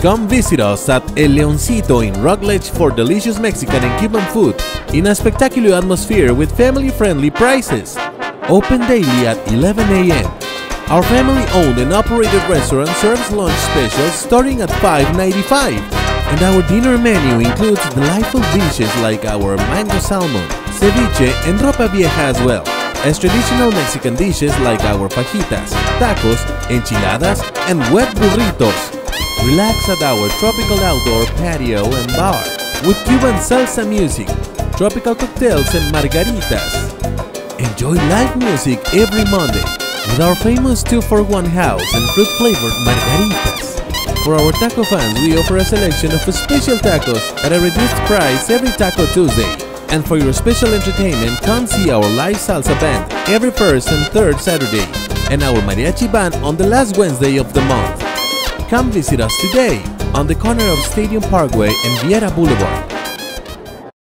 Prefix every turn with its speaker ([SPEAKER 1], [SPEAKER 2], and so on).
[SPEAKER 1] Come visit us at El Leoncito in Rockledge for delicious Mexican and Cuban food in a spectacular atmosphere with family-friendly prices. Open daily at 11 a.m. Our family-owned and operated restaurant serves lunch specials starting at $5.95. And our dinner menu includes delightful dishes like our mango salmon, ceviche, and ropa vieja as well as traditional Mexican dishes like our fajitas, tacos, enchiladas, and wet burritos. Relax at our tropical outdoor patio and bar with Cuban salsa music, tropical cocktails, and margaritas. Enjoy live music every Monday with our famous 2 for 1 house and fruit flavored margaritas. For our taco fans, we offer a selection of special tacos at a reduced price every Taco Tuesday. And for your special entertainment, come see our live salsa band every first and third Saturday, and our mariachi band on the last Wednesday of the month. Come visit us today on the corner of Stadium Parkway and Viera Boulevard.